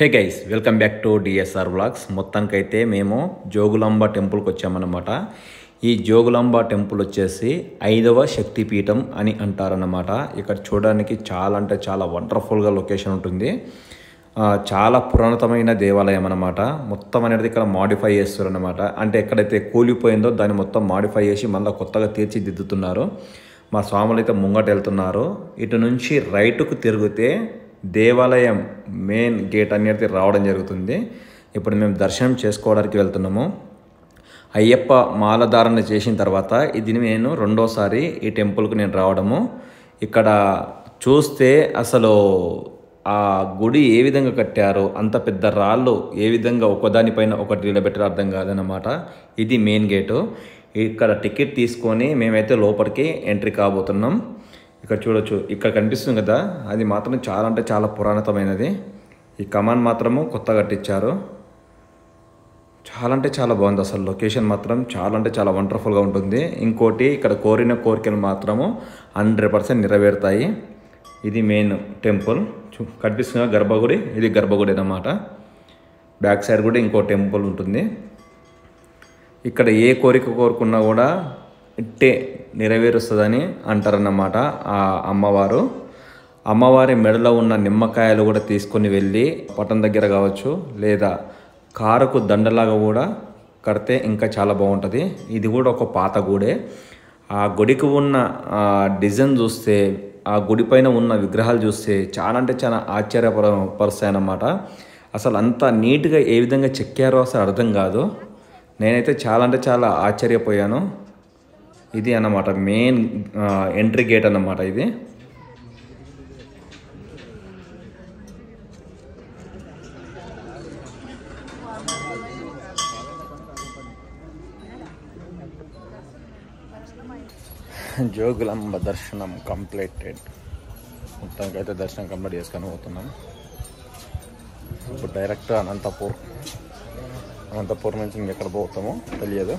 Hey guys welcome back to DSR vlogs మొత్తానికైతే మేము జోగులాంబ టెంపుల్కి వచ్చామన్నమాట. ఈ జోగులాంబ టెంపుల్ వచ్చేసి ఐదవ శక్తిపీఠం అని అంటారన్నమాట. ఇక్కడ చూడడానికి చాలా అంటే చాలా వండర్ఫుల్గా లొకేషన్ ఉంటుంది. చాలా పురాతనమైన దేవాలయం అనమాట మొత్తం అనేది ఇక్కడ మాడిఫై చేస్తారన్నమాట. అంటే ఎక్కడైతే కూలిపోయిందో దాన్ని మొత్తం మాడిఫై చేసి మళ్ళీ కొత్తగా తీర్చిదిద్దుతున్నారు. మా స్వాములు అయితే ముంగట వెళ్తున్నారు. ఇటు నుంచి రైటుకు తిరిగితే దేవాలయం మెయిన్ గేట్ అనేది రావడం జరుగుతుంది. ఇప్పుడు మేము దర్శనం చేసుకోవడానికి వెళ్తున్నాము. అయ్యప్ప మాలధారణ చేసిన తర్వాత ఇది నేను రెండోసారి ఈ టెంపుల్కి నేను రావడము. ఇక్కడ చూస్తే అసలు ఆ గుడి ఏ విధంగా కట్టారో అంత పెద్ద రాళ్ళు ఏ విధంగా ఒకదానిపైన ఒకటి నిలబెట్టారో అర్థం కాదనమాట ఇది మెయిన్ గేటు. ఇక్కడ టికెట్ తీసుకొని మేమైతే లోపలికి ఎంట్రీ కాబోతున్నాం. ఇక్కడ చూడొచ్చు. ఇక్కడ కనిపిస్తుంది కదా అది మాత్రం చాలా అంటే చాలా పురాణతమైనది ఈ కమాన్ మాత్రము కొత్తగా కట్టించారు. చాలా అంటే చాలా బాగుంది అసలు లొకేషన్ మాత్రం. చాలా అంటే చాలా వండర్ఫుల్గా ఉంటుంది. ఇంకోటి ఇక్కడ కోరిన కోరికలు మాత్రము హండ్రెడ్ పర్సెంట్ నెరవేరుతాయి. ఇది మెయిన్ టెంపుల్. చూ కనిపిస్తున్న గర్భగుడి? ఇది గర్భగుడి అన్నమాట. బ్యాక్ సైడ్ కూడా ఇంకో టెంపుల్ ఉంటుంది. ఇక్కడ ఏ కోరిక కోరుకున్నా కూడా ఇట్టే నెరవేరుస్తుందని అంటారన్నమాట ఆ అమ్మవారు. అమ్మవారి మెడలో ఉన్న నిమ్మకాయలు కూడా తీసుకొని వెళ్ళి పట్టణం దగ్గర కావచ్చు లేదా కారుకు దండలాగా కూడా కడితే ఇంకా చాలా బాగుంటుంది. ఇది కూడా ఒక పాత గుడే. ఆ గుడికి ఉన్న డిజైన్ చూస్తే ఆ గుడి పైన ఉన్న విగ్రహాలు చూస్తే చాలా అంటే చాలా ఆశ్చర్యపర పరుస్తాయన్నమాట. అసలు అంత నీట్గా ఏ విధంగా చెక్కారో అసలు అర్థం కాదు. నేనైతే చాలా అంటే చాలా ఆశ్చర్యపోయాను. ఇది అన్నమాట మెయిన్ ఎంట్రీ గేట్ అన్నమాట ఇది. జోగులాంబ దర్శనం కంప్లీటెడ్. మొత్తానికి అయితే దర్శనం కంప్లీట్ చేసుకొని పోతున్నాం. ఇప్పుడు డైరెక్ట్ అనంతపూర్. అనంతపూర్ నుంచి ఇంకెక్కడ పోతామో తెలియదు.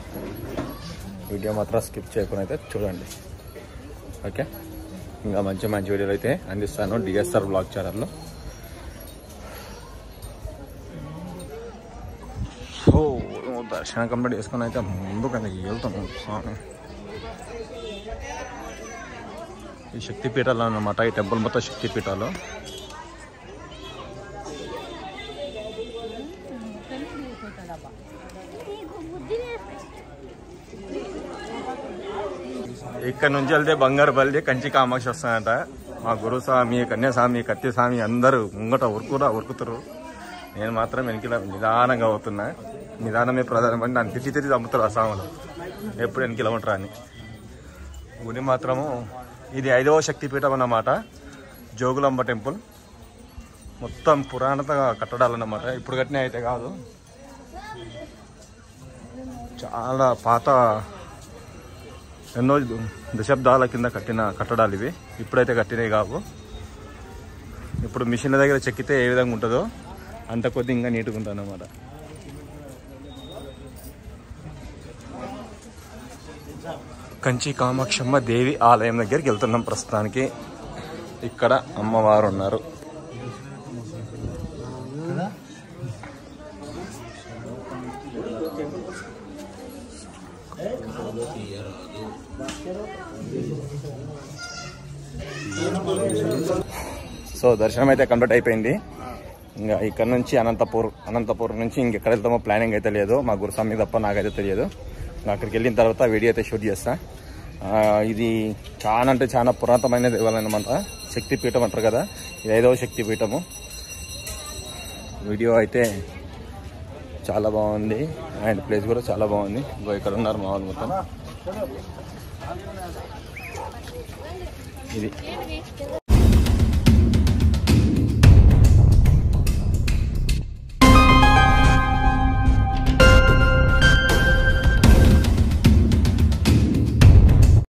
వీడియో మాత్రం స్కిప్ చేయకుండా అయితే చూడండి. ఓకే? ఇంకా మంచి మంచి వీడియోలు అయితే అందిస్తాను డిఎస్ఆర్ బ్లాగ్ ఛానల్లో. సో దర్శనం కంప్లీట్ చేసుకుని అయితే ముందుకు వెళ్తాము స్వామి. ఈ శక్తిపీఠాలు అన్నమాట ఈ టెంపుల్ మొత్తం శక్తిపీఠాలు. ఇక్కడ నుంచి వెళ్తే బంగారుపల్లి కంచి కామాక్షి వస్తాయంట. మా గురుస్వామి కన్యాస్వామి కత్తిస్వామి అందరూ ముంగట ఉరుకురా ఉరుకుతారు. నేను మాత్రం వెనకిల నిదానంగా అవుతున్నా నిదానమే ప్రధానమని నన్ను తిరిగి తిరిగి అమ్ముతారు ఆ ఎప్పుడు ఎన్ని కిలోమీటర్ అని. గుడి మాత్రము ఇది ఐదవ శక్తిపీఠం అన్నమాట. జోగులాంబ టెంపుల్. మొత్తం పురాణత కట్టడాలు అన్నమాట ఇప్పుడు కట్టిన అయితే కాదు. చాలా పాత ఎన్నో దశాబ్దాల కింద కట్టిన కట్టడాలు ఇవి ఇప్పుడైతే కట్టినవి కావు. ఇప్పుడు మిషన్ల దగ్గర చెక్కితే ఏ విధంగా ఉంటుందో అంత కొద్ది ఇంకా నీట్గా ఉంటుంది అన్నమాట కంచి కామాక్షమ్మ దేవి ఆలయం దగ్గరికి వెళ్తున్నాం ప్రస్తుతానికి. ఇక్కడ అమ్మవారు ఉన్నారు. సో దర్శనం అయితే కంప్లీట్ అయిపోయింది. ఇంకా ఇక్కడ నుంచి అనంతపూర్ అనంతపూర్ నుంచి ఇంకెక్కడ వెళ్తామో ప్లానింగ్ అయితే లేదు. మా గురుస్వామి తప్ప నాకైతే తెలియదు. అక్కడికి వెళ్ళిన తర్వాత వీడియో అయితే షూట్ చేస్తా. ఇది చాలా అంటే చాలా పురాతనమైన దేవాలయం అనమాట శక్తిపీఠం అంటారు కదా ఇది ఐదవ శక్తిపీఠము వీడియో అయితే చాలా బాగుంది. అండ్ ప్లేస్ కూడా చాలా బాగుంది. ఇంకో ఇక్కడ ఉన్నారు మా వాళ్ళు మొత్తం. ఇది